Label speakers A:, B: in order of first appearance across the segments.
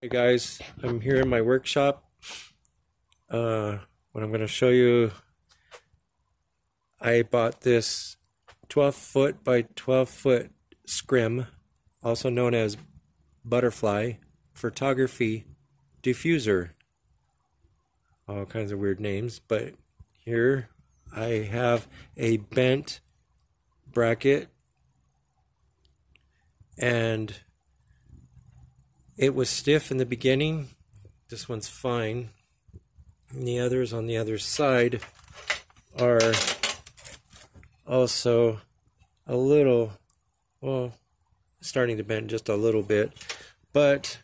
A: Hey guys, I'm here in my workshop. Uh, what I'm going to show you, I bought this 12 foot by 12 foot scrim, also known as butterfly photography diffuser. All kinds of weird names, but here I have a bent bracket and it was stiff in the beginning. This one's fine. And the others on the other side are also a little, well, starting to bend just a little bit. But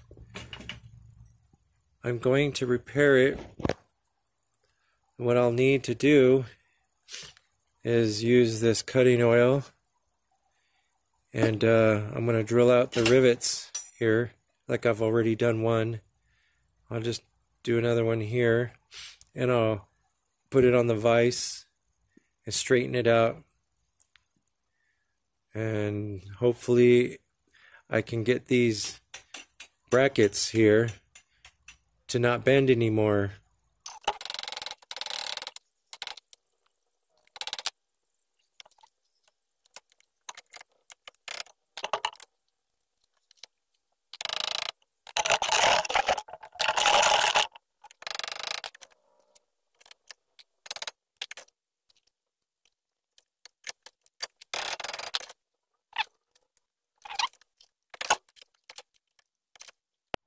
A: I'm going to repair it. What I'll need to do is use this cutting oil and uh, I'm going to drill out the rivets here like I've already done one. I'll just do another one here and I'll put it on the vise and straighten it out. And hopefully I can get these brackets here to not bend anymore.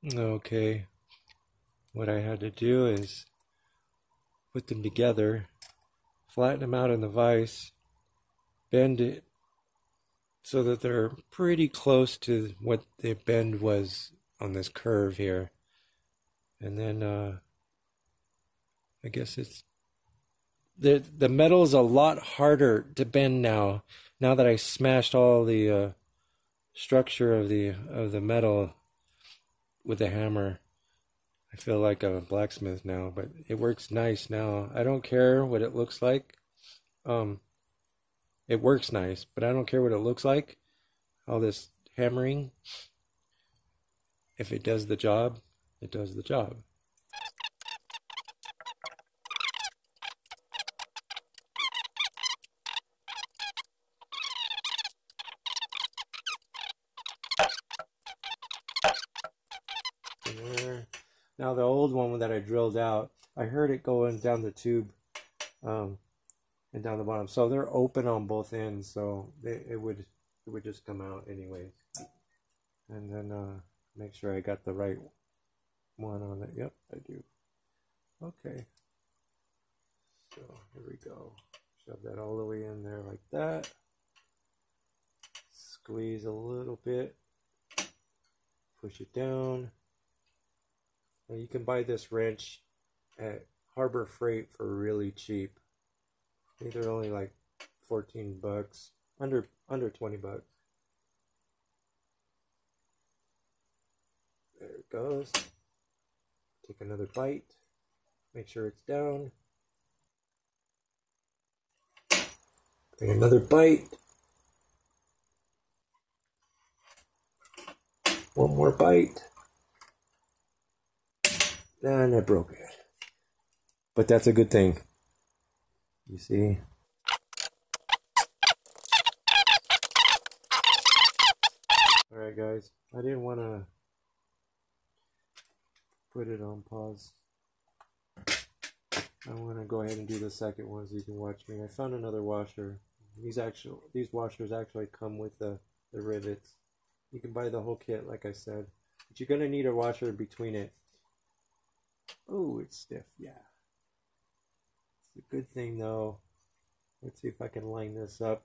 A: Okay, what I had to do is put them together, flatten them out in the vise, bend it so that they're pretty close to what the bend was on this curve here. And then uh, I guess it's the the metal is a lot harder to bend now. Now that I smashed all the uh, structure of the of the metal with a hammer. I feel like I'm a blacksmith now, but it works nice now. I don't care what it looks like. Um, it works nice, but I don't care what it looks like. All this hammering, if it does the job, it does the job. Now the old one that I drilled out, I heard it going down the tube, um, and down the bottom. So they're open on both ends, so they, it would it would just come out anyways. And then uh, make sure I got the right one on it. Yep, I do. Okay. So here we go. Shove that all the way in there like that. Squeeze a little bit. Push it down. You can buy this wrench at Harbor Freight for really cheap. I think they're only like 14 bucks, under under 20 bucks. There it goes. Take another bite. Make sure it's down. Take another bite. One more bite. And I broke it. But that's a good thing. You see? Alright guys, I didn't want to put it on pause. I want to go ahead and do the second one so you can watch me. I found another washer. These actual these washers actually come with the, the rivets. You can buy the whole kit like I said. But you're gonna need a washer between it. Oh, it's stiff, yeah. It's a good thing though. Let's see if I can line this up.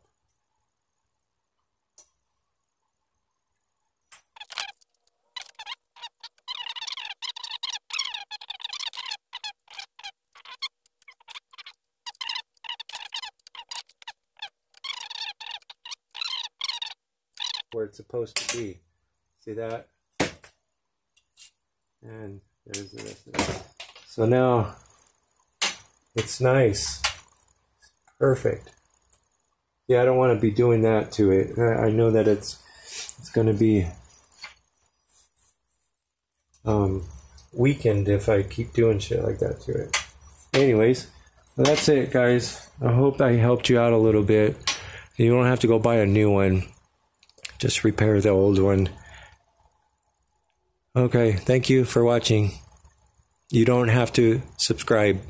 A: Where it's supposed to be. See that? And there's the rest of it. So now it's nice. It's perfect. Yeah, I don't want to be doing that to it. I, know that it's it's going to be um, weakened if I keep doing shit like that to it. Anyways, well, that's it, guys. I hope I helped you out a little bit. You don't have to go buy a new one. Just repair the old one. Okay, thank you for watching. You don't have to subscribe.